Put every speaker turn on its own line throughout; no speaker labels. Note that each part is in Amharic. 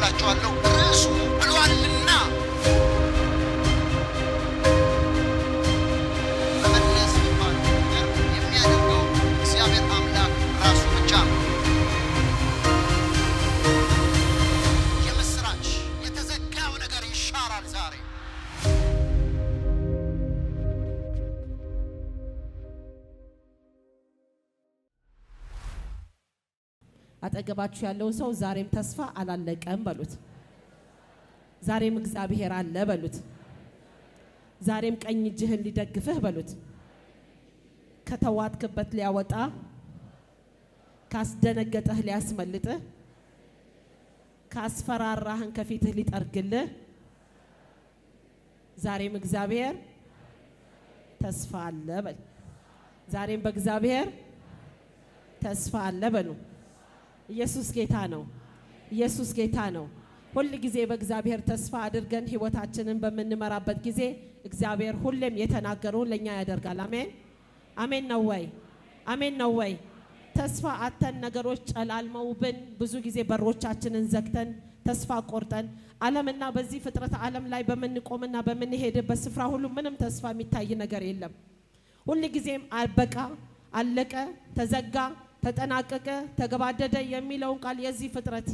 la
አጠገባችሁ ያለውን ሰው ዛሬም ተስፋ አላለቀም በሉት። ዛሬም እግዚአብሔር አለ በሉት። ዛሬም ቀኝ እጅህን ሊደግፍህ በሉት። ከተዋጥክበት ሊያወጣ ካስደነገጠህ ሊያስመልጥህ ካስፈራራህን ከፊትህ ሊጠርግልህ ዛሬም እግዚአብሔር ተስፋ አለ በል። ዛሬም በእግዚአብሔር ተስፋ አለ በሉ። ኢየሱስ ጌታ ነው። ኢየሱስ ጌታ ነው። ሁል ጊዜ በእግዚአብሔር ተስፋ አድርገን ህይወታችንን በምንመራበት ጊዜ እግዚአብሔር ሁሌም የተናገረውን ለእኛ ያደርጋል። አሜን አሜን ነው ወይ? አሜን ነው ወይ? ተስፋ አተን ነገሮች ጨላልመውብን ብዙ ጊዜ በሮቻችንን ዘግተን ተስፋ ቆርጠን ዓለምና በዚህ ፍጥረት ዓለም ላይ በምንቆምና በምንሄድበት ስፍራ ሁሉ ምንም ተስፋ የሚታይ ነገር የለም። ሁል ጊዜም አበቃ፣ አለቀ፣ ተዘጋ፣ ተጠናቀቀ፣ ተገባደደ የሚለውን ቃል የዚህ ፍጥረት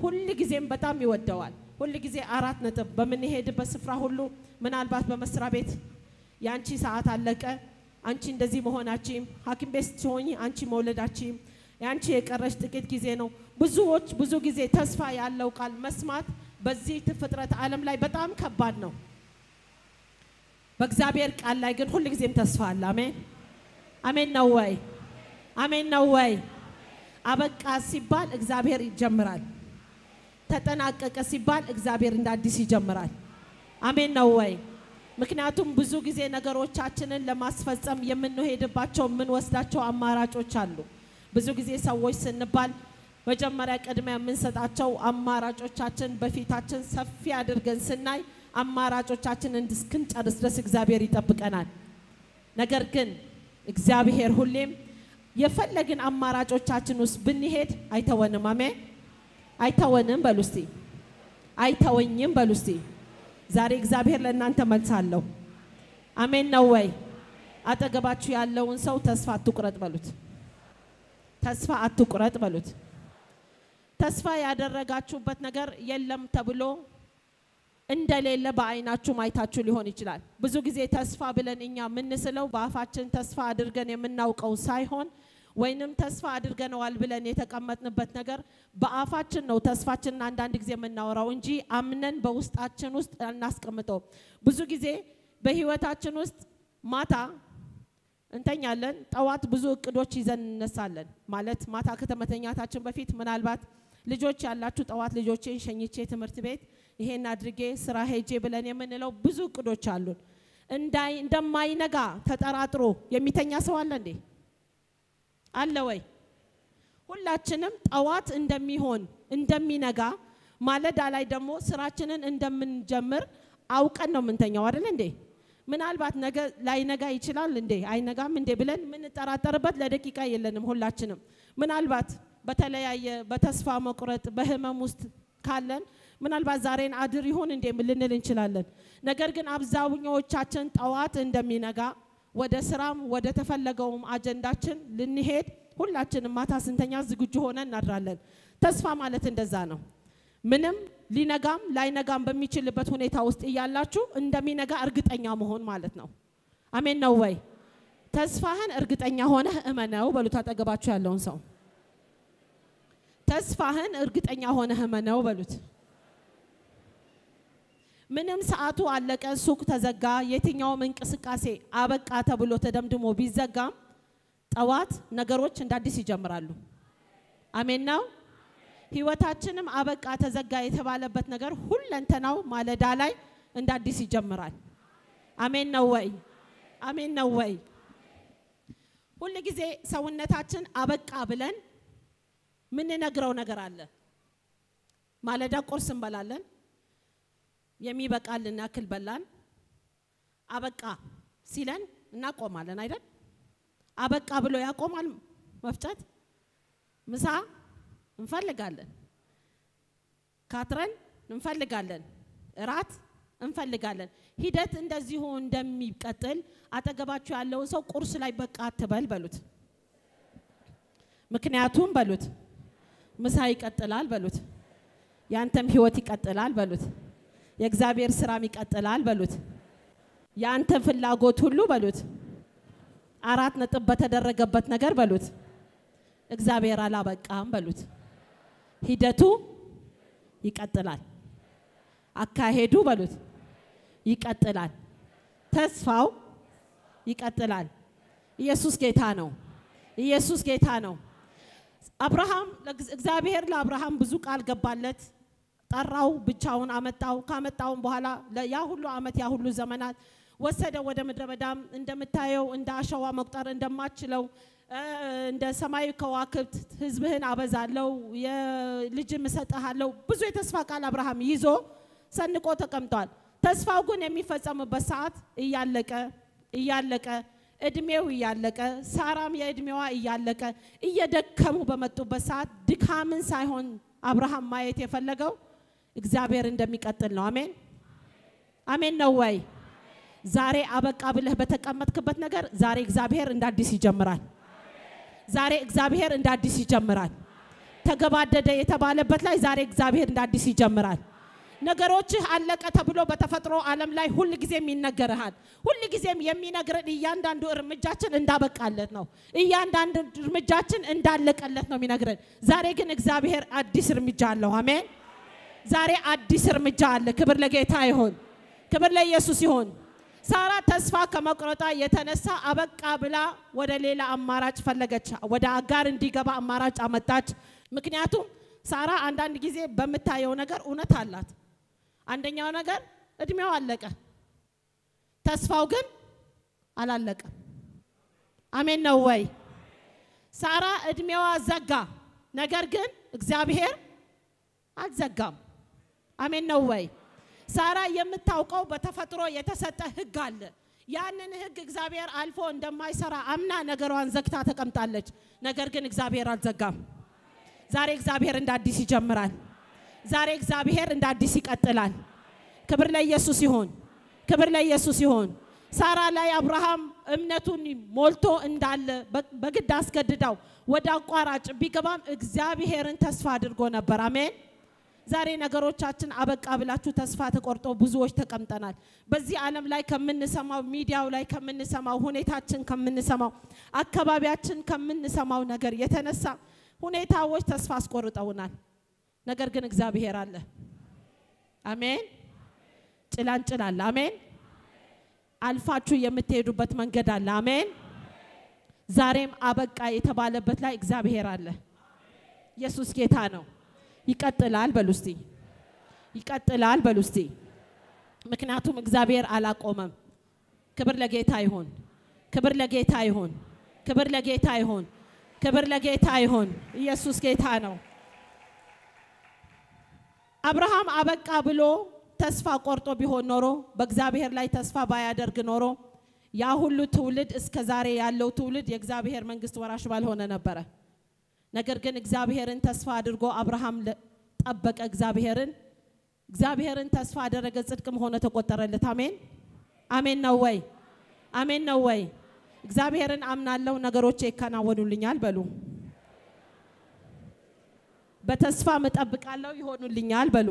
ሁል ጊዜም በጣም ይወደዋል። ሁል ጊዜ አራት ነጥብ በምንሄድበት ስፍራ ሁሉ ምናልባት በመስሪያ ቤት የአንቺ ሰዓት አለቀ፣ አንቺ እንደዚህ መሆናችም፣ ሐኪም ቤት ስትሆኚ አንቺ መውለዳችም፣ የአንቺ የቀረሽ ጥቂት ጊዜ ነው። ብዙዎች ብዙ ጊዜ ተስፋ ያለው ቃል መስማት በዚህ ፍጥረት ዓለም ላይ በጣም ከባድ ነው። በእግዚአብሔር ቃል ላይ ግን ሁል ጊዜም ተስፋ አለ። አሜን አሜን ነው ወይ? አሜን ነው ወይ? አበቃ ሲባል እግዚአብሔር ይጀምራል። ተጠናቀቀ ሲባል እግዚአብሔር እንደ አዲስ ይጀምራል። አሜን ነው ወይ? ምክንያቱም ብዙ ጊዜ ነገሮቻችንን ለማስፈጸም የምንሄድባቸው የምንወስዳቸው አማራጮች አሉ። ብዙ ጊዜ ሰዎች ስንባል መጀመሪያ ቅድሚያ የምንሰጣቸው አማራጮቻችን በፊታችን ሰፊ አድርገን ስናይ አማራጮቻችንን እስክንጨርስ ድረስ እግዚአብሔር ይጠብቀናል። ነገር ግን እግዚአብሔር ሁሌም የፈለግን አማራጮቻችን ውስጥ ብንሄድ አይተወንም። አሜን አይተወንም በሉ እስቲ። አይተወኝም በሉ እስቲ። ዛሬ እግዚአብሔር ለእናንተ መልስ አለው። አሜን ነው ወይ? አጠገባችሁ ያለውን ሰው ተስፋ አትቁረጥ በሉት። ተስፋ አትቁረጥ በሉት። ተስፋ ያደረጋችሁበት ነገር የለም ተብሎ እንደሌለ በአይናችሁ ማየታችሁ ሊሆን ይችላል። ብዙ ጊዜ ተስፋ ብለን እኛ የምንስለው በአፋችን ተስፋ አድርገን የምናውቀው ሳይሆን ወይንም ተስፋ አድርገነዋል ብለን የተቀመጥንበት ነገር በአፋችን ነው ተስፋችንን አንዳንድ ጊዜ የምናወራው እንጂ አምነን በውስጣችን ውስጥ እናስቀምጠው። ብዙ ጊዜ በህይወታችን ውስጥ ማታ እንተኛለን፣ ጠዋት ብዙ እቅዶች ይዘን እነሳለን። ማለት ማታ ከተመተኛታችን በፊት ምናልባት ልጆች ያላችሁ ጠዋት ልጆቼን ሸኝቼ ትምህርት ቤት ይሄን አድርጌ ስራ ሄጄ ብለን የምንለው ብዙ እቅዶች አሉን። እንዳይ እንደማይነጋ ተጠራጥሮ የሚተኛ ሰው አለ እንዴ? አለ ወይ? ሁላችንም ጠዋት እንደሚሆን እንደሚነጋ ማለዳ ላይ ደግሞ ስራችንን እንደምንጀምር አውቀን ነው የምንተኛው አይደል እንዴ? ምናልባት ነገ ላይነጋ ይችላል እንዴ አይነጋም እንዴ ብለን የምንጠራጠርበት ለደቂቃ የለንም። ሁላችንም ምናልባት በተለያየ በተስፋ መቁረጥ በህመም ውስጥ ካለን ምናልባት ዛሬን አድር ይሆን እንዴ ልንል እንችላለን። ነገር ግን አብዛኛዎቻችን ጠዋት እንደሚነጋ ወደ ስራም ወደ ተፈለገውም አጀንዳችን ልንሄድ ሁላችንም ማታ ስንተኛ ዝግጁ ሆነን እናድራለን። ተስፋ ማለት እንደዛ ነው። ምንም ሊነጋም ላይነጋም በሚችልበት ሁኔታ ውስጥ እያላችሁ እንደሚነጋ እርግጠኛ መሆን ማለት ነው። አሜን ነው ወይ? ተስፋህን እርግጠኛ ሆነህ እመነው በሉት። አጠገባችሁ ያለውን ሰው ተስፋህን እርግጠኛ ሆነህ እመነው በሉት። ምንም ሰዓቱ አለቀ፣ ሱቅ ተዘጋ፣ የትኛውም እንቅስቃሴ አበቃ ተብሎ ተደምድሞ ቢዘጋም ጠዋት ነገሮች እንደ አዲስ ይጀምራሉ። አሜን ነው። ህይወታችንም አበቃ ተዘጋ የተባለበት ነገር ሁለንተናው ማለዳ ላይ እንደ አዲስ ይጀምራል። አሜን ነው ወይ? አሜን ነው ወይ? ሁል ጊዜ ሰውነታችን አበቃ ብለን ምንነግረው ነገር አለ። ማለዳ ቁርስ እንበላለን። የሚበቃልን ያክል በላን። አበቃ ሲለን እናቆማለን አይደል? አበቃ ብሎ ያቆማል መፍጨት። ምሳ እንፈልጋለን። ካትረን እንፈልጋለን፣ እራት እንፈልጋለን። ሂደት እንደዚሁ እንደሚቀጥል አጠገባችሁ ያለውን ሰው ቁርስ ላይ በቃ አትበል በሉት። ምክንያቱም በሉት ምሳ ይቀጥላል በሉት። ያንተም ህይወት ይቀጥላል በሉት። የእግዚአብሔር ስራም ይቀጥላል በሉት። የአንተ ፍላጎት ሁሉ በሉት አራት ነጥብ በተደረገበት ነገር በሉት እግዚአብሔር አላበቃም በሉት። ሂደቱ ይቀጥላል። አካሄዱ በሉት ይቀጥላል። ተስፋው ይቀጥላል። ኢየሱስ ጌታ ነው። ኢየሱስ ጌታ ነው። አብርሃም እግዚአብሔር ለአብርሃም ብዙ ቃል ገባለት። ጠራው፣ ብቻውን አመጣው። ካመጣውም በኋላ ያ ሁሉ አመት ያ ሁሉ ዘመናት ወሰደ ወደ ምድረ በዳም እንደምታየው እንደ አሸዋ መቁጠር እንደማችለው እንደ ሰማይ ከዋክብት ህዝብህን አበዛለው የልጅም እሰጥሃለሁ ብዙ የተስፋ ቃል አብርሃም ይዞ ሰንቆ ተቀምጧል። ተስፋው ግን የሚፈጸምበት ሰዓት እያለቀ እያለቀ እድሜው እያለቀ ሳራም የእድሜዋ እያለቀ እየደከሙ በመጡበት ሰዓት ድካምን ሳይሆን አብርሃም ማየት የፈለገው እግዚአብሔር እንደሚቀጥል ነው። አሜን አሜን ነው ወይ? ዛሬ አበቃ ብለህ በተቀመጥክበት ነገር ዛሬ እግዚአብሔር እንደ አዲስ ይጀምራል። ዛሬ እግዚአብሔር እንደ አዲስ ይጀምራል። ተገባደደ የተባለበት ላይ ዛሬ እግዚአብሔር እንደ አዲስ ይጀምራል። ነገሮችህ አለቀ ተብሎ በተፈጥሮ ዓለም ላይ ሁል ጊዜም ይነገርሃል። ሁል ጊዜም የሚነግረን እያንዳንዱ እርምጃችን እንዳበቃለት ነው። እያንዳንዱ እርምጃችን እንዳለቀለት ነው የሚነግረን። ዛሬ ግን እግዚአብሔር አዲስ እርምጃ አለው። አሜን። ዛሬ አዲስ እርምጃ አለ። ክብር ለጌታ ይሁን። ክብር ለኢየሱስ ይሁን። ሳራ ተስፋ ከመቁረጧ የተነሳ አበቃ ብላ ወደ ሌላ አማራጭ ፈለገች። ወደ አጋር እንዲገባ አማራጭ አመጣች። ምክንያቱም ሳራ አንዳንድ ጊዜ በምታየው ነገር እውነት አላት። አንደኛው ነገር እድሜው አለቀ፣ ተስፋው ግን አላለቀም። አሜን ነው ወይ? ሳራ እድሜዋ ዘጋ፣ ነገር ግን እግዚአብሔር አልዘጋም። አሜን ነው ወይ? ሳራ የምታውቀው በተፈጥሮ የተሰጠ ሕግ አለ። ያንን ሕግ እግዚአብሔር አልፎ እንደማይሰራ አምና ነገሯን ዘግታ ተቀምጣለች። ነገር ግን እግዚአብሔር አልዘጋም። ዛሬ እግዚአብሔር እንደ አዲስ ይጀምራል። ዛሬ እግዚአብሔር እንደ አዲስ ይቀጥላል። ክብር ለኢየሱስ ይሁን። ክብር ለኢየሱስ ይሁን። ሳራ ላይ አብርሃም እምነቱን ሞልቶ እንዳለ በግድ አስገድዳው ወደ አቋራጭ ቢገባም እግዚአብሔርን ተስፋ አድርጎ ነበር። አሜን። ዛሬ ነገሮቻችን አበቃ ብላችሁ ተስፋ ተቆርጦ ብዙዎች ተቀምጠናል። በዚህ ዓለም ላይ ከምንሰማው ሚዲያው ላይ ከምንሰማው ሁኔታችን ከምንሰማው አካባቢያችን ከምንሰማው ነገር የተነሳ ሁኔታዎች ተስፋ አስቆርጠውናል። ነገር ግን እግዚአብሔር አለ። አሜን። ጭላንጭል አለ። አሜን። አልፋችሁ የምትሄዱበት መንገድ አለ። አሜን። ዛሬም አበቃ የተባለበት ላይ እግዚአብሔር አለ። ኢየሱስ ጌታ ነው። ይቀጥላል በሉ እስቲ፣ ይቀጥላል በሉ እስቲ። ምክንያቱም እግዚአብሔር አላቆመም። ክብር ለጌታ ይሁን፣ ክብር ለጌታ ይሁን፣ ክብር ለጌታ ይሁን፣ ክብር ለጌታ ይሁን። ኢየሱስ ጌታ ነው። አብርሃም አበቃ ብሎ ተስፋ ቆርጦ ቢሆን ኖሮ በእግዚአብሔር ላይ ተስፋ ባያደርግ ኖሮ ያ ሁሉ ትውልድ እስከ ዛሬ ያለው ትውልድ የእግዚአብሔር መንግስት ወራሽ ባልሆነ ነበረ። ነገር ግን እግዚአብሔርን ተስፋ አድርጎ አብርሃም ጠበቀ። እግዚአብሔርን እግዚአብሔርን ተስፋ አደረገ፣ ጽድቅም ሆነ ተቆጠረለት። አሜን አሜን ነው ወይ? አሜን ነው ወይ? እግዚአብሔርን አምናለሁ፣ ነገሮቼ ይከናወኑልኛል በሉ። በተስፋ እጠብቃለሁ፣ ይሆኑልኛል በሉ።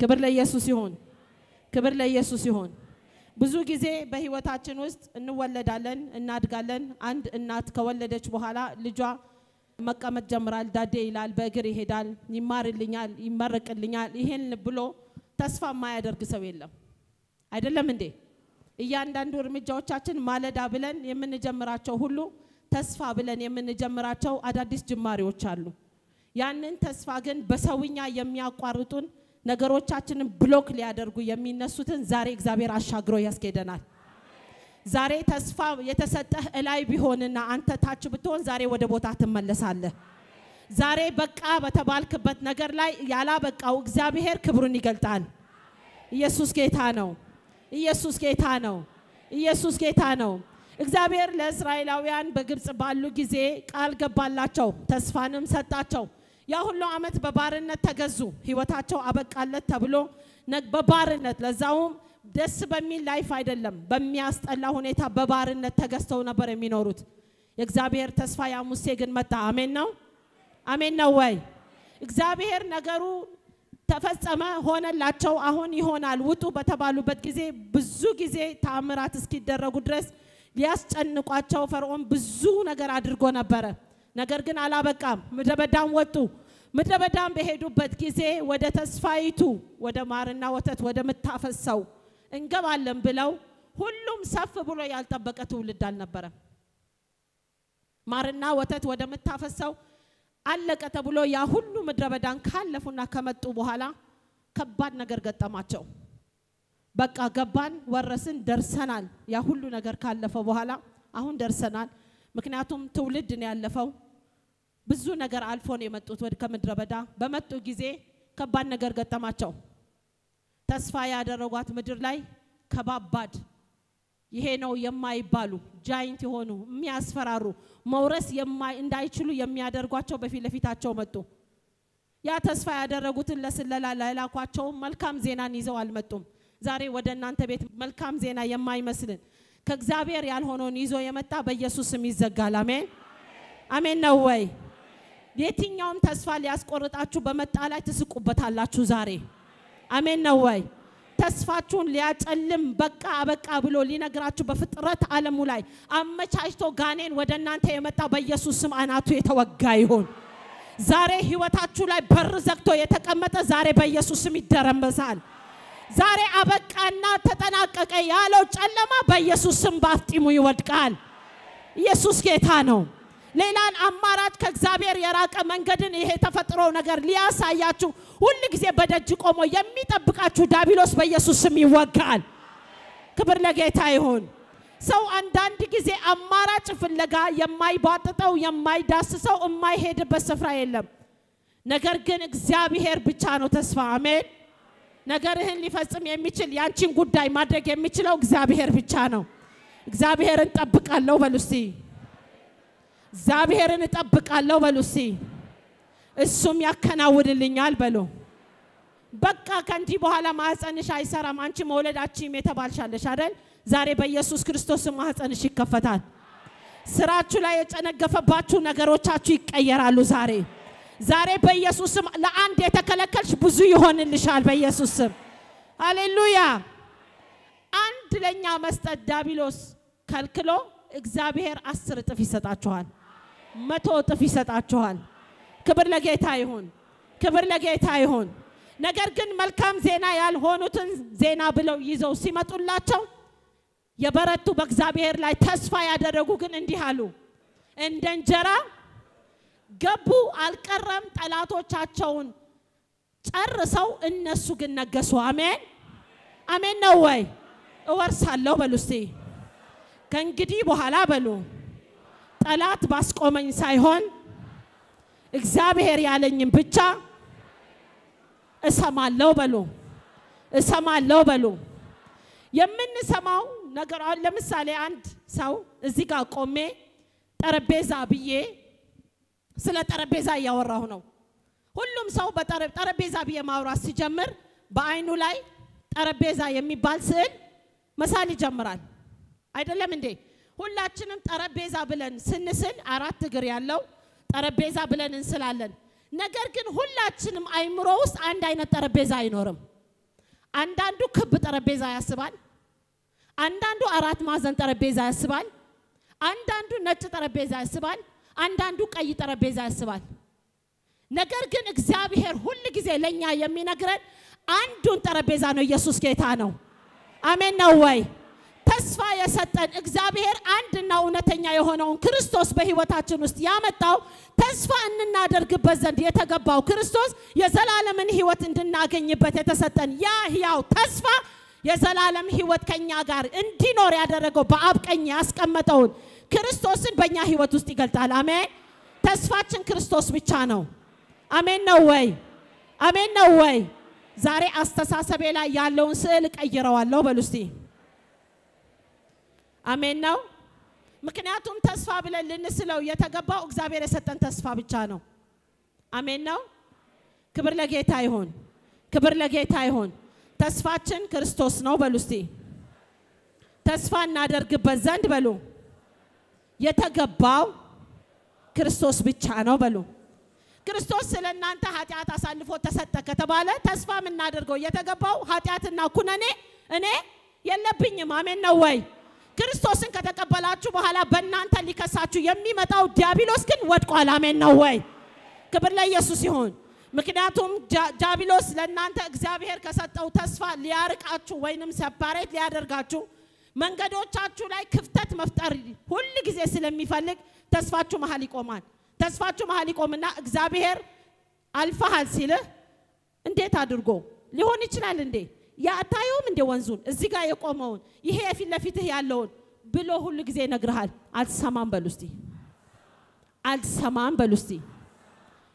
ክብር ለኢየሱስ ይሁን፣ ክብር ለኢየሱስ ይሁን። ብዙ ጊዜ በህይወታችን ውስጥ እንወለዳለን፣ እናድጋለን። አንድ እናት ከወለደች በኋላ ልጇ መቀመጥ ጀምራል፣ ዳዴ ይላል፣ በእግር ይሄዳል፣ ይማርልኛል፣ ይመረቅልኛል። ይሄን ብሎ ተስፋ የማያደርግ ሰው የለም። አይደለም እንዴ? እያንዳንዱ እርምጃዎቻችን ማለዳ ብለን የምንጀምራቸው ሁሉ ተስፋ ብለን የምንጀምራቸው አዳዲስ ጅማሬዎች አሉ። ያንን ተስፋ ግን በሰውኛ የሚያቋርጡን ነገሮቻችንን ብሎክ ሊያደርጉ የሚነሱትን ዛሬ እግዚአብሔር አሻግሮ ያስኬደናል። ዛሬ ተስፋ የተሰጠህ እላይ ቢሆንና አንተ ታች ብትሆን ዛሬ ወደ ቦታ ትመለሳለህ። ዛሬ በቃ በተባልክበት ነገር ላይ ያላበቃው እግዚአብሔር ክብሩን ይገልጣል። ኢየሱስ ጌታ ነው። ኢየሱስ ጌታ ነው። ኢየሱስ ጌታ ነው። እግዚአብሔር ለእስራኤላውያን በግብፅ ባሉ ጊዜ ቃል ገባላቸው፣ ተስፋንም ሰጣቸው። ያ ሁሉ ዓመት በባርነት ተገዙ። ህይወታቸው አበቃለት ተብሎ በባርነት ለዛውም ደስ በሚል life አይደለም፣ በሚያስጠላ ሁኔታ በባርነት ተገዝተው ነበር የሚኖሩት። የእግዚአብሔር ተስፋ ያ ሙሴ ግን መጣ። አሜን ነው አሜን ነው ወይ? እግዚአብሔር ነገሩ ተፈጸመ፣ ሆነላቸው። አሁን ይሆናል ውጡ በተባሉበት ጊዜ ብዙ ጊዜ ተአምራት እስኪደረጉ ድረስ ሊያስጨንቋቸው ፈርዖን ብዙ ነገር አድርጎ ነበረ። ነገር ግን አላበቃም። ምድረ በዳም ወጡ። ምድረ በዳም በሄዱበት ጊዜ ወደ ተስፋይቱ ወደ ማርና ወተት ወደ ምታፈሰው እንገባለን ብለው ሁሉም ሰፍ ብሎ ያልጠበቀ ትውልድ አልነበረም። ማርና ወተት ወደ ምታፈሰው አለቀ ተብሎ ያ ሁሉ ምድረ በዳን ካለፉና ከመጡ በኋላ ከባድ ነገር ገጠማቸው። በቃ ገባን፣ ወረስን፣ ደርሰናል። ያ ሁሉ ነገር ካለፈ በኋላ አሁን ደርሰናል። ምክንያቱም ትውልድ ነው ያለፈው። ብዙ ነገር አልፎ ነው የመጡት ወደ ከምድረ በዳ። በመጡ ጊዜ ከባድ ነገር ገጠማቸው። ተስፋ ያደረጓት ምድር ላይ ከባባድ ይሄ ነው የማይባሉ ጃይንት የሆኑ የሚያስፈራሩ መውረስ እንዳይችሉ የሚያደርጓቸው በፊት ለፊታቸው መጡ። ያ ተስፋ ያደረጉትን ለስለላ ላላኳቸውም መልካም ዜናን ይዘው አልመጡም። ዛሬ ወደ እናንተ ቤት መልካም ዜና የማይመስልን ከእግዚአብሔር ያልሆነውን ይዞ የመጣ በኢየሱስ ስም ይዘጋል። አሜን አሜን ነው ወይ? የትኛውም ተስፋ ሊያስቆርጣችሁ በመጣ ላይ ትስቁበታላችሁ ዛሬ። አሜን ነው ወይ? ተስፋችሁን ሊያጨልም በቃ አበቃ ብሎ ሊነግራችሁ በፍጥረት ዓለሙ ላይ አመቻችቶ ጋኔን ወደ እናንተ የመጣ በኢየሱስ ስም አናቱ የተወጋ ይሁን። ዛሬ ህይወታችሁ ላይ በር ዘግቶ የተቀመጠ ዛሬ በኢየሱስ ስም ይደረመሳል። ዛሬ አበቃና ተጠናቀቀ ያለው ጨለማ በኢየሱስ ስም ባፍጢሙ ይወድቃል። ኢየሱስ ጌታ ነው። ሌላን አማራጭ ከእግዚአብሔር የራቀ መንገድን ይሄ ተፈጥሮ ነገር ሊያሳያችሁ ሁል ጊዜ በደጅ ቆሞ የሚጠብቃችሁ ዳቢሎስ በኢየሱስ ስም ይወጋል። ክብር ለጌታ ይሁን። ሰው አንዳንድ ጊዜ አማራጭ ፍለጋ የማይቧጥጠው የማይዳስሰው የማይሄድበት ስፍራ የለም። ነገር ግን እግዚአብሔር ብቻ ነው ተስፋ። አሜን። ነገርህን ሊፈጽም የሚችል ያንቺን ጉዳይ ማድረግ የሚችለው እግዚአብሔር ብቻ ነው። እግዚአብሔርን ጠብቃለሁ በሉ እግዚአብሔርን እጠብቃለሁ በሉ እስቲ። እሱም ያከናውንልኛል በሉ። በቃ ከእንዲህ በኋላ ማህፀንሽ አይሰራም፣ አንቺ መውለዳችም የተባልሻለሽ አይደል? ዛሬ በኢየሱስ ክርስቶስ ማህፀንሽ ይከፈታል። ስራችሁ ላይ የጨነገፈባችሁ ነገሮቻችሁ ይቀየራሉ ዛሬ ዛሬ በኢየሱስ ለአንድ የተከለከልሽ ብዙ ይሆንልሻል በኢየሱስ ስም ሃሌሉያ። አንድ ለኛ መስጠት ዳቢሎስ ከልክሎ እግዚአብሔር አስር እጥፍ ይሰጣችኋል፣ መቶ እጥፍ ይሰጣችኋል። ክብር ለጌታ ይሁን፣ ክብር ለጌታ ይሁን። ነገር ግን መልካም ዜና ያልሆኑትን ዜና ብለው ይዘው ሲመጡላቸው የበረቱ በእግዚአብሔር ላይ ተስፋ ያደረጉ ግን እንዲህ አሉ፣ እንደ እንጀራ ገቡ፣ አልቀረም። ጠላቶቻቸውን ጨርሰው እነሱ ግን ነገሱ። አሜን አሜን ነው ወይ? እወርሳለሁ በሉ እስቲ። ከእንግዲህ በኋላ በሉ ጠላት ባስቆመኝ ሳይሆን እግዚአብሔር ያለኝም ብቻ እሰማለሁ በሉ እሰማለሁ በሉ። የምንሰማው ነገር አሁን ለምሳሌ አንድ ሰው እዚህ ጋር ቆሜ ጠረጴዛ ብዬ ስለ ጠረጴዛ እያወራሁ ነው። ሁሉም ሰው ጠረጴዛ ብዬ ማውራት ሲጀምር በአይኑ ላይ ጠረጴዛ የሚባል ስዕል መሳል ይጀምራል። አይደለም እንዴ? ሁላችንም ጠረጴዛ ብለን ስንስል አራት እግር ያለው ጠረጴዛ ብለን እንስላለን። ነገር ግን ሁላችንም አይምሮ ውስጥ አንድ አይነት ጠረጴዛ አይኖርም። አንዳንዱ ክብ ጠረጴዛ ያስባል። አንዳንዱ አራት ማዕዘን ጠረጴዛ ያስባል። አንዳንዱ ነጭ ጠረጴዛ ያስባል። አንዳንዱ ቀይ ጠረጴዛ ያስባል። ነገር ግን እግዚአብሔር ሁል ጊዜ ለኛ የሚነግረን አንዱን ጠረጴዛ ነው። ኢየሱስ ጌታ ነው። አሜን ነው ወይ? ተስፋ የሰጠን እግዚአብሔር አንድና እውነተኛ የሆነውን ክርስቶስ በሕይወታችን ውስጥ ያመጣው ተስፋ እንናደርግበት ዘንድ የተገባው ክርስቶስ የዘላለምን ሕይወት እንድናገኝበት የተሰጠን ያ ሕያው ተስፋ የዘላለም ሕይወት ከኛ ጋር እንዲኖር ያደረገው በአብ ቀኝ ያስቀመጠውን ክርስቶስን በእኛ ሕይወት ውስጥ ይገልጣል። አሜን። ተስፋችን ክርስቶስ ብቻ ነው። አሜን ነው ወይ? አሜን ነው ወይ? ዛሬ አስተሳሰቤ ላይ ያለውን ስዕል እቀይረዋለሁ በሉ እስቲ። አሜን ነው። ምክንያቱም ተስፋ ብለን ልንስለው የተገባው እግዚአብሔር የሰጠን ተስፋ ብቻ ነው። አሜን ነው። ክብር ለጌታ ይሁን። ክብር ለጌታ ይሁን። ተስፋችን ክርስቶስ ነው በሉ እስቲ። ተስፋ እናደርግበት ዘንድ በሉ የተገባው ክርስቶስ ብቻ ነው በሉ። ክርስቶስ ስለ እናንተ ኃጢአት አሳልፎ ተሰጠ ከተባለ ተስፋ የምናደርገው የተገባው ኃጢአትና ኩነኔ እኔ የለብኝም። አሜን ነው ወይ? ክርስቶስን ከተቀበላችሁ በኋላ በእናንተ ሊከሳችሁ የሚመጣው ዲያብሎስ ግን ወድቋል። አሜን ነው ወይ? ክብር ለኢየሱስ ይሁን። ምክንያቱም ዲያብሎስ ለእናንተ እግዚአብሔር ከሰጠው ተስፋ ሊያርቃችሁ ወይንም ሰፓሬት ሊያደርጋችሁ መንገዶቻችሁ ላይ ክፍተት መፍጠር ሁል ጊዜ ስለሚፈልግ ተስፋችሁ መሀል ይቆማል። ተስፋችሁ መሀል ይቆምና እግዚአብሔር አልፈሃል ሲልህ እንዴት አድርጎ ሊሆን ይችላል እንዴ ያታየውም እንደ ወንዙን እዚህ ጋር የቆመውን ይሄ የፊት ለፊትህ ያለውን ብሎ ሁሉ ጊዜ ይነግርሃል። አልሰማም በሉ እስቲ፣ አልሰማም በሉ እስቲ።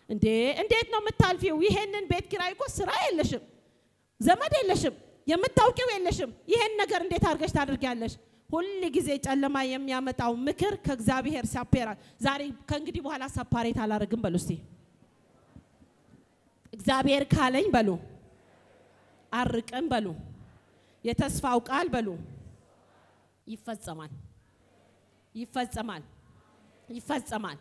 እንዴ እንዴት ነው የምታልፊው? ይሄንን ቤት ኪራይ እኮ ስራ የለሽም፣ ዘመድ የለሽም፣ የምታውቂው የለሽም። ይሄን ነገር እንዴት አድርገሽ ታደርጊያለሽ? ሁል ጊዜ ጨለማ የሚያመጣው ምክር ከእግዚአብሔር ሲያፔራ ዛሬ ከእንግዲህ በኋላ ሰፓሬት አላደርግም በሉ እስቲ። እግዚአብሔር ካለኝ በሉ አርቅም በሉ። የተስፋው ቃል በሉ። ይፈጸማል፣ ይፈጸማል፣ ይፈጸማል።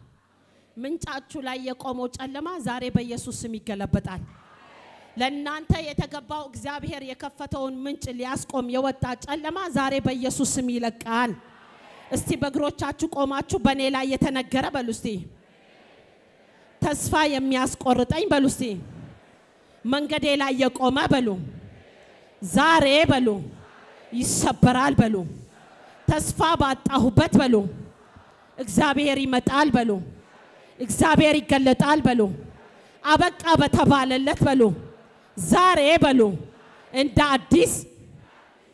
ምንጫችሁ ላይ የቆመው ጨለማ ዛሬ በኢየሱስ ስም ይገለበጣል። ለእናንተ የተገባው እግዚአብሔር የከፈተውን ምንጭ ሊያስቆም የወጣ ጨለማ ዛሬ በኢየሱስ ስም ይለቃል። እስቲ በእግሮቻችሁ ቆማችሁ በእኔ ላይ የተነገረ በሉ እስቲ። ተስፋ የሚያስቆርጠኝ በሉ እስቲ። መንገዴ ላይ የቆመ በሉ ዛሬ በሉ ይሰበራል በሉ ተስፋ ባጣሁበት በሉ እግዚአብሔር ይመጣል በሉ እግዚአብሔር ይገለጣል በሉ አበቃ በተባለለት በሉ ዛሬ በሉ እንደ አዲስ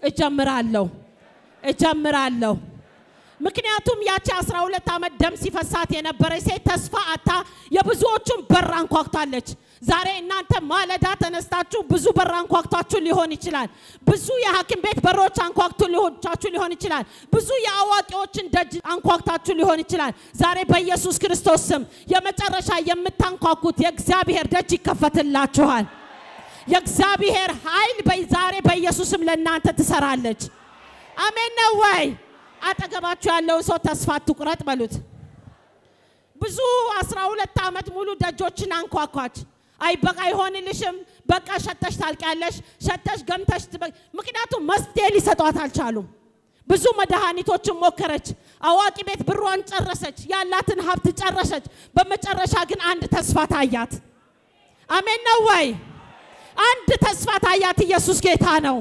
እጀምራለሁ እጀምራለሁ። ምክንያቱም ያቺ 12 ዓመት ደም ሲፈሳት የነበረች ሴት ተስፋ አታ የብዙዎቹን በር አንኳኩታለች። ዛሬ እናንተ ማለዳ ተነስታችሁ ብዙ በር አንኳኩታችሁ ሊሆን ይችላል። ብዙ የሐኪም ቤት በሮች ሊሆንቻችሁ ሊሆን ይችላል። ብዙ የአዋቂዎችን ደጅ አንኳኩታችሁ ሊሆን ይችላል። ዛሬ በኢየሱስ ክርስቶስ ስም የመጨረሻ የምታንኳኩት የእግዚአብሔር ደጅ ይከፈትላችኋል። የእግዚአብሔር ኃይል ዛሬ በኢየሱስ ስም ለእናንተ ትሰራለች። አሜን ነው ወይ? አጠገባችሁ ያለውን ሰው ተስፋ አትቁረጥ በሉት። ብዙ አስራ ሁለት ዓመት ሙሉ ደጆችን አንኳኳች። አይ በቃ አይሆንልሽም፣ በቃ ሸተሽ ታልቂያለሽ፣ ሸተሽ ገምተሽ ምክንያቱም መፍትሄ ሊሰጧት አልቻሉም። ብዙ መድኃኒቶችን ሞከረች። አዋቂ ቤት ብሯን ጨረሰች፣ ያላትን ሀብት ጨረሰች። በመጨረሻ ግን አንድ ተስፋ ታያት። አሜን ነው ወይ? አንድ ተስፋ ታያት። ኢየሱስ ጌታ ነው።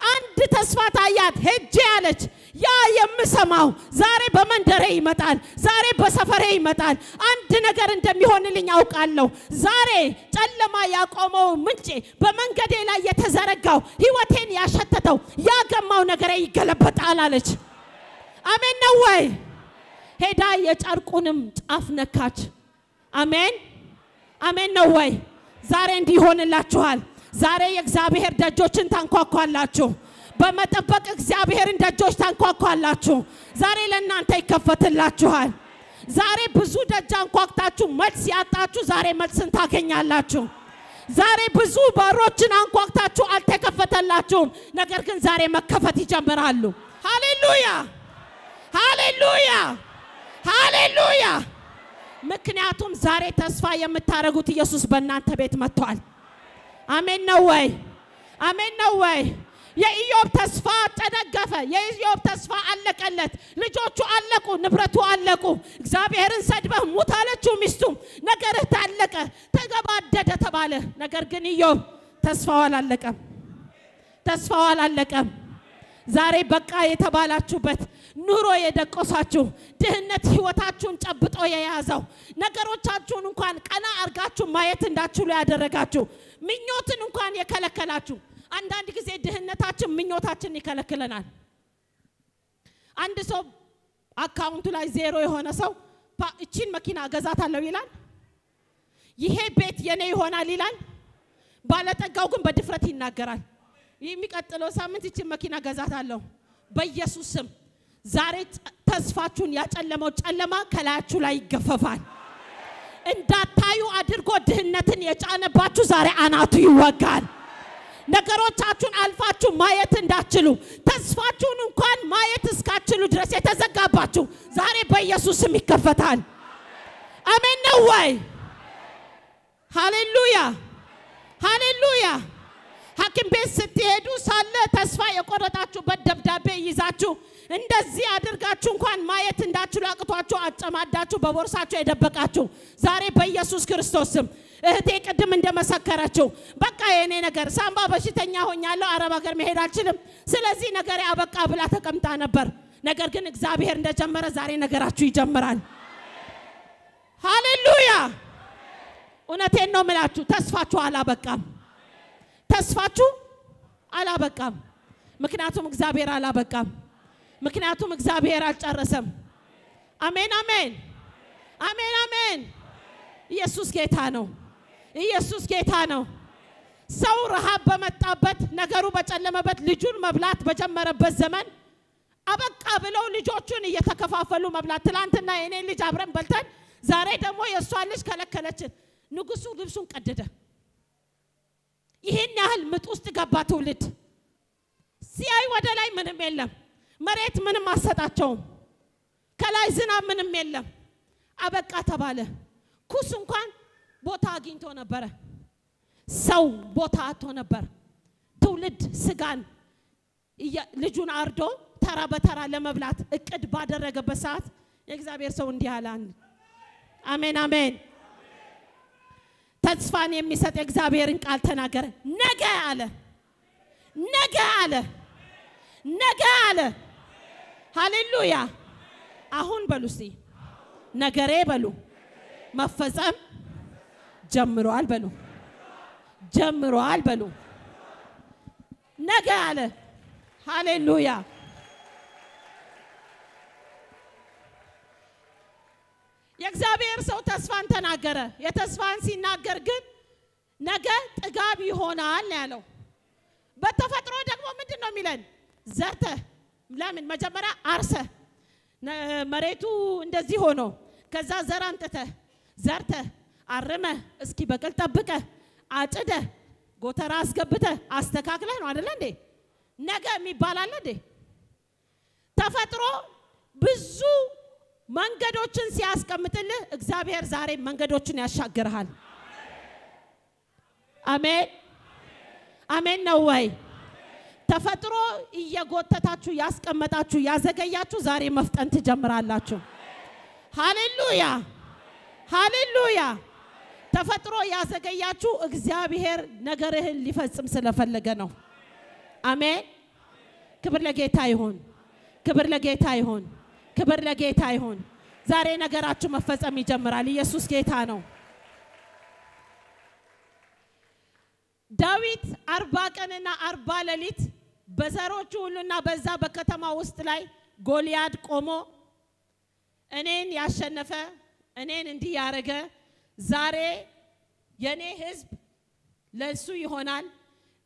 አንድ ተስፋ ታያት። ሄጄ አለች ያ የምሰማው ዛሬ በመንደሬ ይመጣል፣ ዛሬ በሰፈሬ ይመጣል። አንድ ነገር እንደሚሆንልኝ አውቃለሁ። ዛሬ ጨለማ ያቆመው ምንጭ በመንገዴ ላይ የተዘረጋው ሕይወቴን ያሸተተው ያገማው ነገሬ ይገለበጣል አለች። አሜን ነው ወይ? ሄዳ የጨርቁንም ጫፍ ነካች። አሜን አሜን ነው ወይ? ዛሬ እንዲሆንላችኋል። ዛሬ የእግዚአብሔር ደጆችን ታንኳኳላችሁ። በመጠበቅ እግዚአብሔርን ደጆች ታንኳኳላችሁ። ዛሬ ለእናንተ ይከፈትላችኋል። ዛሬ ብዙ ደጅ አንኳክታችሁ መልስ ያጣችሁ ዛሬ መልስን ታገኛላችሁ። ዛሬ ብዙ በሮችን አንኳክታችሁ አልተከፈተላችሁም። ነገር ግን ዛሬ መከፈት ይጀምራሉ። ሃሌሉያ ሃሌሉያ ሃሌሉያ። ምክንያቱም ዛሬ ተስፋ የምታደርጉት ኢየሱስ በእናንተ ቤት መጥቷል። አሜን ነው ወይ? አሜን ነው ወይ? የኢዮብ ተስፋ ተደገፈ። የኢዮብ ተስፋ አለቀለት። ልጆቹ አለቁ፣ ንብረቱ አለቁ። እግዚአብሔርን ሰድበህ ሙት አለችው ሚስቱ። ነገርህ ታለቀ፣ ተገባደደ ተባለ። ነገር ግን ኢዮብ ተስፋው አላለቀም፣ ተስፋው አላለቀም። ዛሬ በቃ የተባላችሁበት ኑሮ የደቆሳችሁ ድህነት ህይወታችሁን ጨብጦ የያዘው ነገሮቻችሁን እንኳን ቀና አርጋችሁ ማየት እንዳችሉ ያደረጋችሁ ምኞትን እንኳን የከለከላችሁ አንዳንድ ጊዜ ድህነታችን ምኞታችንን ይከለክለናል። አንድ ሰው አካውንቱ ላይ ዜሮ የሆነ ሰው እቺን መኪና እገዛታለሁ ይላል። ይሄ ቤት የኔ ይሆናል ይላል። ባለጠጋው ግን በድፍረት ይናገራል። የሚቀጥለው ሳምንት እቺን መኪና እገዛታለሁ በኢየሱስ ስም ዛሬ ተስፋችሁን ያጨለመው ጨለማ ከላያችሁ ላይ ይገፈፋል። እንዳታዩ አድርጎ ድህነትን የጫነባችሁ ዛሬ አናቱ ይወጋል። ነገሮቻችሁን አልፋችሁ ማየት እንዳትችሉ ተስፋችሁን እንኳን ማየት እስካትችሉ ድረስ የተዘጋባችሁ ዛሬ በኢየሱስ ስም ይከፈታል። አሜን ነው ወይ? ሃሌሉያ ሃሌሉያ። ሐኪም ቤት ስትሄዱ ሳለ ተስፋ የቆረጣችሁበት ደብዳቤ ይዛችሁ እንደዚህ አድርጋችሁ እንኳን ማየት እንዳችሉ አቅቷችሁ አጨማዳችሁ በቦርሳችሁ የደበቃችሁ ዛሬ በኢየሱስ ክርስቶስ ስም እህቴ ቅድም እንደመሰከረችው በቃ የእኔ ነገር ሳምባ በሽተኛ ሆኛለሁ፣ አረብ ሀገር መሄድ አልችልም፣ ስለዚህ ነገሬ አበቃ ብላ ተቀምጣ ነበር። ነገር ግን እግዚአብሔር እንደጀመረ ዛሬ ነገራችሁ ይጀምራል። ሃሌሉያ። እውነቴን ነው ምላችሁ፣ ተስፋችሁ አላበቃም። ተስፋችሁ አላበቃም። ምክንያቱም እግዚአብሔር አላበቃም። ምክንያቱም እግዚአብሔር አልጨረሰም። አሜን አሜን አሜን አሜን። ኢየሱስ ጌታ ነው። ኢየሱስ ጌታ ነው። ሰው ረሃብ በመጣበት ነገሩ በጨለመበት ልጁን መብላት በጀመረበት ዘመን አበቃ ብለው ልጆቹን እየተከፋፈሉ መብላት። ትላንትና የኔን ልጅ አብረን በልተን ዛሬ ደግሞ የእሷን ልጅ ከለከለችን። ንጉሱ ልብሱን ቀደደ። ይህን ያህል ምጥ ውስጥ ገባ ትውልድ። ሲያይ ወደ ላይ ምንም የለም፣ መሬት ምንም አሰጣቸውም፣ ከላይ ዝናብ ምንም የለም። አበቃ ተባለ። ኩስ እንኳን ቦታ አግኝቶ ነበረ። ሰው ቦታ አጥቶ ነበር። ትውልድ ስጋን ልጁን አርዶ ተራ በተራ ለመብላት እቅድ ባደረገበት ሰዓት የእግዚአብሔር ሰው እንዲህ አለ። አሜን አሜን። ተስፋን የሚሰጥ የእግዚአብሔርን ቃል ተናገረ። ነገ አለ፣ ነገ አለ፣ ነገ አለ። ሃሌሉያ። አሁን በሉ እስቲ ነገሬ በሉ መፈጸም ጀምሯል በሉ ጀምሯል በሉ ነገ አለ። ሃሌሉያ። የእግዚአብሔር ሰው ተስፋን ተናገረ። የተስፋን ሲናገር ግን ነገ ጥጋብ ይሆናል ነው ያለው። በተፈጥሮ ደግሞ ምንድን ነው የሚለን? ዘርተ ለምን መጀመሪያ አርሰ መሬቱ እንደዚህ ሆኖ ከዛ ዘር አምጥተ ዘርተ አርመ እስኪ በቅል ጠብቀ አጭደ ጎተራ አስገብተ አስተካክለህ ነው አደለ እንዴ? ነገ የሚባል አለ እንዴ? ተፈጥሮ ብዙ መንገዶችን ሲያስቀምጥልህ እግዚአብሔር ዛሬ መንገዶችን ያሻግርሃል። አሜን አሜን ነው ወይ? ተፈጥሮ እየጎተታችሁ ያስቀመጣችሁ ያዘገያችሁ ዛሬ መፍጠን ትጀምራላችሁ። ሃሌሉያ ሃሌሉያ። ተፈጥሮ ያዘገያችሁ እግዚአብሔር ነገርህን ሊፈጽም ስለፈለገ ነው። አሜን። ክብር ለጌታ ይሁን። ክብር ለጌታ ይሁን። ክብር ለጌታ ይሁን። ዛሬ ነገራችሁ መፈጸም ይጀምራል። ኢየሱስ ጌታ ነው። ዳዊት አርባ ቀንና አርባ ሌሊት በዘሮቹ ሁሉና በዛ በከተማ ውስጥ ላይ ጎልያድ ቆሞ እኔን ያሸነፈ እኔን እንዲህ ያደረገ ዛሬ የኔ ሕዝብ ለእሱ ይሆናል፣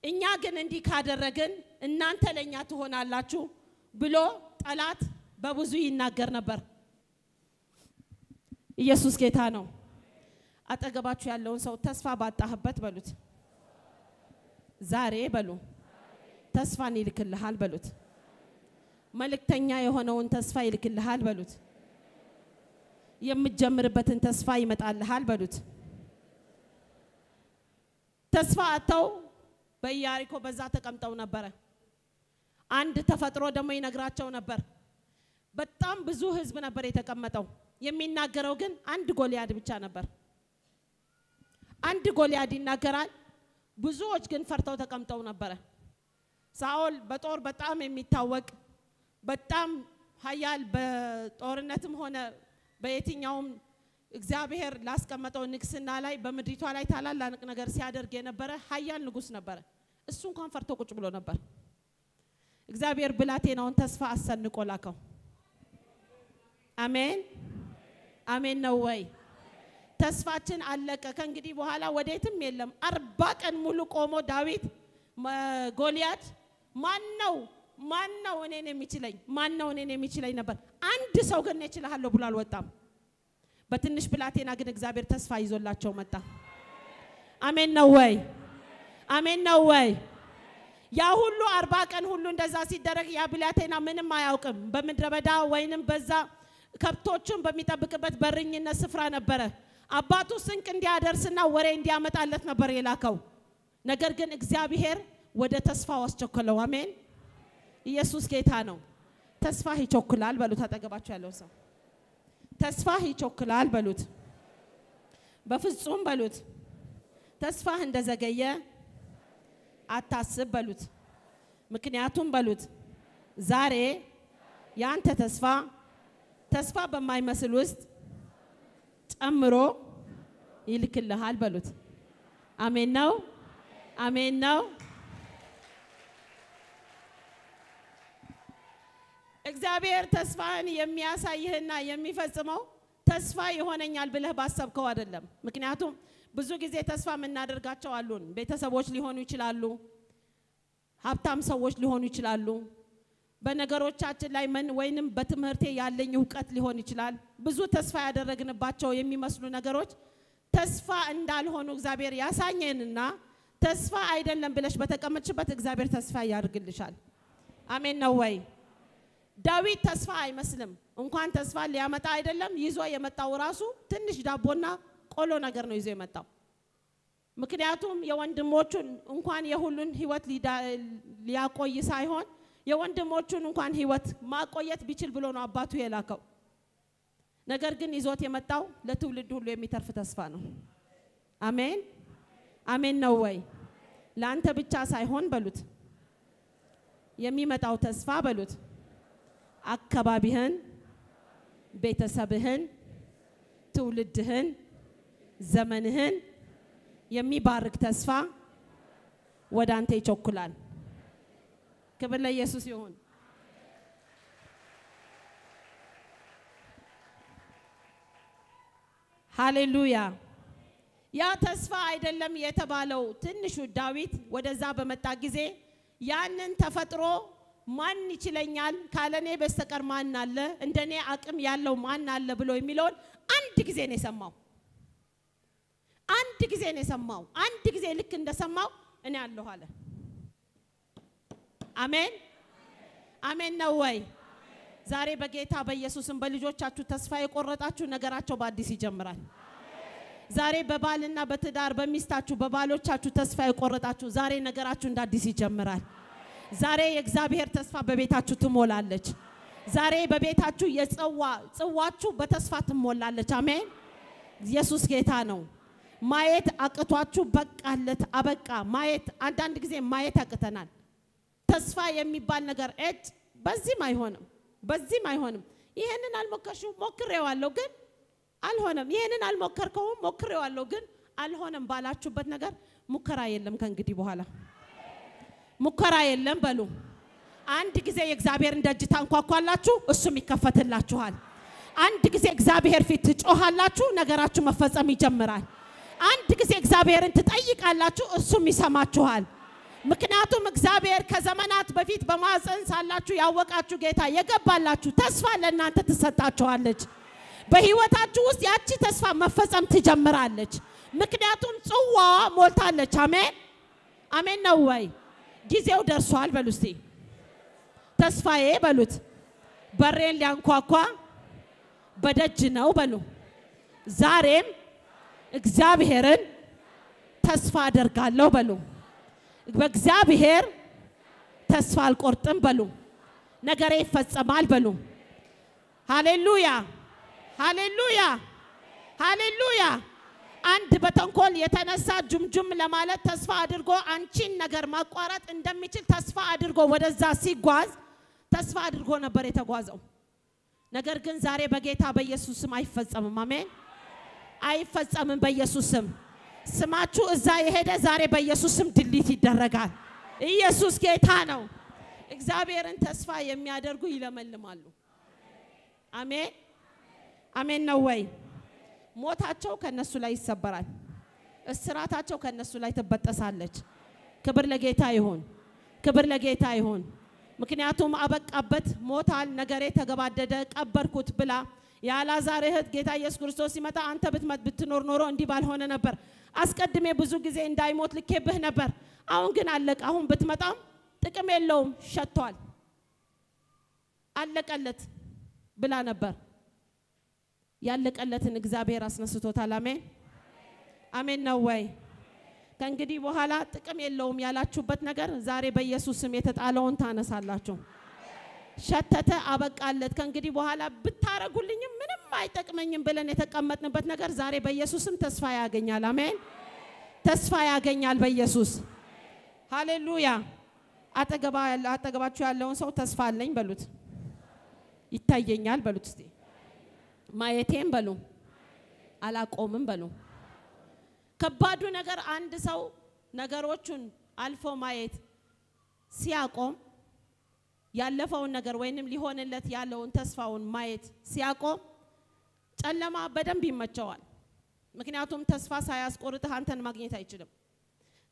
እኛ ግን እንዲህ ካደረግን እናንተ ለእኛ ትሆናላችሁ ብሎ ጠላት በብዙ ይናገር ነበር። ኢየሱስ ጌታ ነው። አጠገባችሁ ያለውን ሰው ተስፋ ባጣህበት በሉት፣ ዛሬ በሉ ተስፋን ይልክልሃል በሉት። መልእክተኛ የሆነውን ተስፋ ይልክልሃል በሉት። የምትጀምርበትን ተስፋ ይመጣልሃል በሉት። ተስፋ አጥተው በኢያሪኮ በዛ ተቀምጠው ነበረ። አንድ ተፈጥሮ ደግሞ ይነግራቸው ነበር። በጣም ብዙ ህዝብ ነበር የተቀመጠው። የሚናገረው ግን አንድ ጎልያድ ብቻ ነበር። አንድ ጎልያድ ይናገራል። ብዙዎች ግን ፈርተው ተቀምጠው ነበረ። ሳኦል በጦር በጣም የሚታወቅ በጣም ኃያል በጦርነትም ሆነ በየትኛውም እግዚአብሔር ላስቀመጠው ንግስና ላይ በምድሪቷ ላይ ታላላቅ ነገር ሲያደርግ የነበረ ኃያል ንጉሥ ነበረ። እሱ እንኳን ፈርቶ ቁጭ ብሎ ነበር። እግዚአብሔር ብላቴናውን ተስፋ አሰንቆ ላከው። አሜን አሜን ነው ወይ? ተስፋችን አለቀ። ከእንግዲህ በኋላ ወዴትም የለም። አርባ ቀን ሙሉ ቆሞ ዳዊት ጎልያድ ማን ነው ማን ነው እኔን የሚችለኝ ማን ነው እኔን የሚችለኝ ነበር። አንድ ሰው ግን እችልሃለሁ ብሎ አልወጣም። በትንሽ ብላቴና ግን እግዚአብሔር ተስፋ ይዞላቸው መጣ። አሜን ነው ወይ? አሜን ነው ወይ? ያ ሁሉ አርባ ቀን ሁሉ እንደዛ ሲደረግ ያ ብላቴና ምንም አያውቅም። በምድረ በዳ ወይንም በዛ ከብቶቹን በሚጠብቅበት በረኝነት ስፍራ ነበረ። አባቱ ስንቅ እንዲያደርስና ወሬ እንዲያመጣለት ነበር የላከው። ነገር ግን እግዚአብሔር ወደ ተስፋው አስቸኮለው። አሜን። ኢየሱስ ጌታ ነው። ተስፋህ ይቸኩላል በሉት። አጠገባቸው ያለው ሰው ተስፋህ ይቸኩላል በሉት። በፍጹም በሉት። ተስፋህ እንደዘገየ አታስብ በሉት። ምክንያቱም በሉት ዛሬ የአንተ ተስፋ ተስፋ በማይመስል ውስጥ ጨምሮ ይልክልሃል በሉት። አሜን ነው። አሜን ነው። እግዚአብሔር ተስፋህን የሚያሳይህና የሚፈጽመው ተስፋ ይሆነኛል ብለህ ባሰብከው አይደለም። ምክንያቱም ብዙ ጊዜ ተስፋ የምናደርጋቸው አሉን። ቤተሰቦች ሊሆኑ ይችላሉ፣ ሀብታም ሰዎች ሊሆኑ ይችላሉ። በነገሮቻችን ላይ ምን ወይንም በትምህርቴ ያለኝ እውቀት ሊሆን ይችላል። ብዙ ተስፋ ያደረግንባቸው የሚመስሉ ነገሮች ተስፋ እንዳልሆኑ እግዚአብሔር ያሳኘንና ተስፋ አይደለም ብለሽ በተቀመጥሽበት እግዚአብሔር ተስፋ ያደርግልሻል። አሜን ነው ወይ? ዳዊት ተስፋ አይመስልም። እንኳን ተስፋ ሊያመጣ አይደለም ይዞ የመጣው ራሱ ትንሽ ዳቦና ቆሎ ነገር ነው ይዞ የመጣው። ምክንያቱም የወንድሞቹን እንኳን የሁሉን ሕይወት ሊያቆይ ሳይሆን የወንድሞቹን እንኳን ሕይወት ማቆየት ቢችል ብሎ ነው አባቱ የላከው። ነገር ግን ይዞት የመጣው ለትውልድ ሁሉ የሚተርፍ ተስፋ ነው። አሜን አሜን ነው ወይ? ለአንተ ብቻ ሳይሆን በሉት የሚመጣው ተስፋ በሉት አካባቢህን፣ ቤተሰብህን፣ ትውልድህን፣ ዘመንህን የሚባርክ ተስፋ ወደ አንተ ይቸኩላል። ክብር ለኢየሱስ ይሁን። ሃሌሉያ። ያ ተስፋ አይደለም የተባለው ትንሹ ዳዊት ወደዛ በመጣ ጊዜ ያንን ተፈጥሮ ማን ይችለኛል ካለኔ በስተቀር ማን አለ እንደኔ አቅም ያለው ማን አለ ብሎ የሚለውን አንድ ጊዜ ነው የሰማው። አንድ ጊዜ ነው የሰማው። አንድ ጊዜ ልክ እንደሰማው እኔ አለሁ አለ። አሜን አሜን ነው ወይ? ዛሬ በጌታ በኢየሱስም በልጆቻችሁ ተስፋ የቆረጣችሁ ነገራቸው በአዲስ ይጀምራል። ዛሬ በባልና በትዳር በሚስታችሁ በባሎቻችሁ ተስፋ የቆረጣችሁ ዛሬ ነገራችሁ እንደ አዲስ ይጀምራል። ዛሬ የእግዚአብሔር ተስፋ በቤታችሁ ትሞላለች። ዛሬ በቤታችሁ የጽዋ ጽዋችሁ በተስፋ ትሞላለች። አሜን። ኢየሱስ ጌታ ነው። ማየት አቅቷችሁ በቃለት አበቃ። ማየት አንዳንድ ጊዜ ማየት ያቅተናል። ተስፋ የሚባል ነገር እጭ በዚህም አይሆንም፣ በዚህም አይሆንም። ይሄንን አልሞከርሽው ሞክሬዋለሁ ግን አልሆነም። ይሄንን አልሞከርከውም ሞክሬዋለሁ ግን አልሆነም ባላችሁበት ነገር ሙከራ የለም ከእንግዲህ በኋላ ሙከራ የለም በሉ። አንድ ጊዜ የእግዚአብሔርን ደጅ ታንኳኳላችሁ፣ እሱም ይከፈትላችኋል። አንድ ጊዜ እግዚአብሔር ፊት ትጮሃላችሁ፣ ነገራችሁ መፈጸም ይጀምራል። አንድ ጊዜ እግዚአብሔርን ትጠይቃላችሁ፣ እሱም ይሰማችኋል። ምክንያቱም እግዚአብሔር ከዘመናት በፊት በማፀን ሳላችሁ ያወቃችሁ ጌታ የገባላችሁ ተስፋ ለእናንተ ትሰጣችኋለች። በህይወታችሁ ውስጥ ያቺ ተስፋ መፈጸም ትጀምራለች። ምክንያቱም ጽዋዋ ሞልታለች። አሜን አሜን ነው ወይ? ጊዜው ደርሷል በሉ እስቲ። ተስፋዬ በሉት በሬን ሊያንኳኳ በደጅ ነው በሉ። ዛሬም እግዚአብሔርን ተስፋ አደርጋለሁ በሉ። በእግዚአብሔር ተስፋ አልቆርጥም በሉ። ነገሬ ይፈጸማል በሉ። ሃሌሉያ ሃሌሉያ ሃሌሉያ። አንድ በተንኮል የተነሳ ጁምጁም ለማለት ተስፋ አድርጎ አንቺን ነገር ማቋረጥ እንደሚችል ተስፋ አድርጎ ወደዛ ሲጓዝ ተስፋ አድርጎ ነበር የተጓዘው። ነገር ግን ዛሬ በጌታ በኢየሱስ ስም አይፈጸምም። አሜን፣ አይፈጸምም በኢየሱስ ስም። ስማችሁ እዛ የሄደ ዛሬ በኢየሱስ ስም ድሊት ይደረጋል። ኢየሱስ ጌታ ነው። እግዚአብሔርን ተስፋ የሚያደርጉ ይለመልማሉ። አሜን አሜን ነው ወይ? ሞታቸው ከነሱ ላይ ይሰበራል። እስራታቸው ከነሱ ላይ ትበጠሳለች። ክብር ለጌታ ይሁን፣ ክብር ለጌታ ይሁን። ምክንያቱም አበቃበት፣ ሞታል፣ ነገሬ ተገባደደ፣ ቀበርኩት ብላ የአልዓዛር እህት ጌታ ኢየሱስ ክርስቶስ ሲመጣ አንተ ብትመ- ብትኖር ኖሮ እንዲህ ባልሆነ ነበር። አስቀድሜ ብዙ ጊዜ እንዳይሞት ልኬብህ ነበር። አሁን ግን አለቀ። አሁን ብትመጣም ጥቅም የለውም፣ ሸቷል፣ አለቀለት ብላ ነበር። ያለቀለትን እግዚአብሔር አስነስቶታል። አሜን አሜን ነው ወይ? ከእንግዲህ በኋላ ጥቅም የለውም ያላችሁበት ነገር ዛሬ በኢየሱስ ስም የተጣለውን ታነሳላችሁ። ሸተተ፣ አበቃለት። ከእንግዲህ በኋላ ብታረጉልኝም ምንም አይጠቅመኝም ብለን የተቀመጥንበት ነገር ዛሬ በኢየሱስ ስም ተስፋ ያገኛል። አሜን ተስፋ ያገኛል በኢየሱስ ሃሌሉያ። አጠገባችሁ ያለውን ሰው ተስፋ አለኝ በሉት፣ ይታየኛል በሉት፣ እስቲ ማየቴም በሉ፣ አላቆምም በሉ። ከባዱ ነገር አንድ ሰው ነገሮቹን አልፎ ማየት ሲያቆም ያለፈውን ነገር ወይንም ሊሆንለት ያለውን ተስፋውን ማየት ሲያቆም ጨለማ በደንብ ይመቸዋል። ምክንያቱም ተስፋ ሳያስቆርጥህ አንተን ማግኘት አይችልም።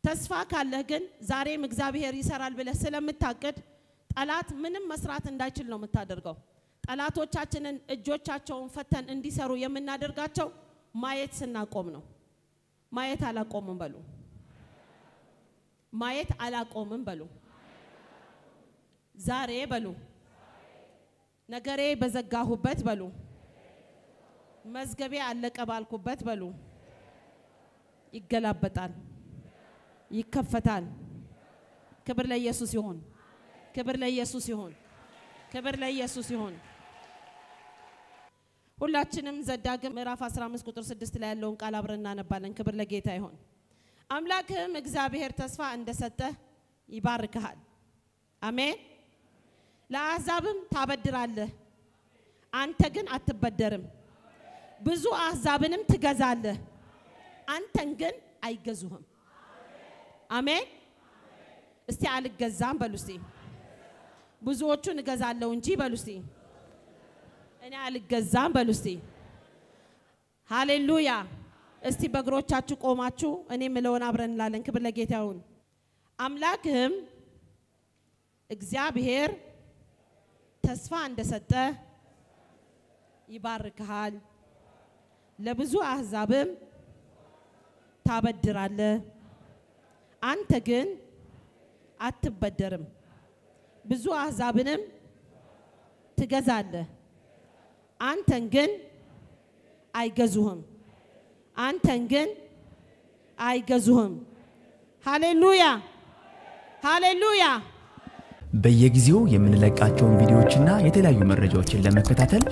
ተስፋ ካለህ ግን ዛሬም እግዚአብሔር ይሰራል ብለህ ስለምታቅድ ጠላት ምንም መስራት እንዳይችል ነው የምታደርገው። ጠላቶቻችንን እጆቻቸውን ፈተን እንዲሰሩ የምናደርጋቸው ማየት ስናቆም ነው። ማየት አላቆምም በሉ። ማየት አላቆምም በሉ። ዛሬ በሉ ነገሬ በዘጋሁበት በሉ መዝገቤ አለቀ ባልኩበት በሉ ይገላበጣል፣ ይከፈታል። ክብር ለኢየሱስ ይሁን። ክብር ለኢየሱስ ይሁን። ክብር ለኢየሱስ ይሁን። ሁላችንም ዘዳግም ምዕራፍ 15 ቁጥር 6 ላይ ያለውን ቃል አብረን እናነባለን። ክብር ለጌታ ይሁን። አምላክህም እግዚአብሔር ተስፋ እንደሰጠህ ይባርክሃል። አሜን። ለአሕዛብም ታበድራለህ፣ አንተ ግን አትበደርም። ብዙ አሕዛብንም ትገዛለህ፣ አንተን ግን አይገዙህም። አሜን። እስቲ አልገዛም በሉ እስቲ። ብዙዎቹን እገዛለሁ እንጂ በሉ እስቲ። እኔ አልገዛም በሉ እስቲ። ሃሌሉያ። እስቲ በእግሮቻችሁ ቆማችሁ እኔ ምለውን አብረን እንላለን። ክብር ለጌታ ይሁን። አምላክህም እግዚአብሔር ተስፋ እንደሰጠ ይባርክሃል፣ ለብዙ አሕዛብም ታበድራለህ፣ አንተ ግን አትበደርም። ብዙ አሕዛብንም ትገዛለህ፣ አንተን ግን አይገዙህም። አንተን ግን አይገዙህም። ሃሌሉያ ሃሌሉያ።
በየጊዜው የምንለቃቸውን ቪዲዮዎችና የተለያዩ መረጃዎችን ለመከታተል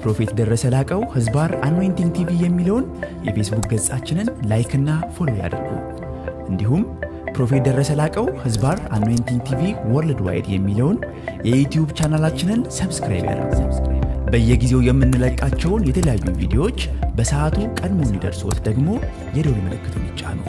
prophet ደረሰ ላቀው ህዝባር Anointing TV የሚለውን የፌስቡክ ገጻችንን like ና follow ያድርጉ። እንዲሁም prophet ደረሰ ላቀው ህዝባር Anointing TV worldwide የሚለውን የዩትዩብ ቻናላችንን subscribe ያድርጉ። በየጊዜው የምንለቃቸውን የተለያዩ ቪዲዮዎች በሰዓቱ ቀድሞ እንዲደርሶት ደግሞ የደውል ምልክቱን ይጫኑ።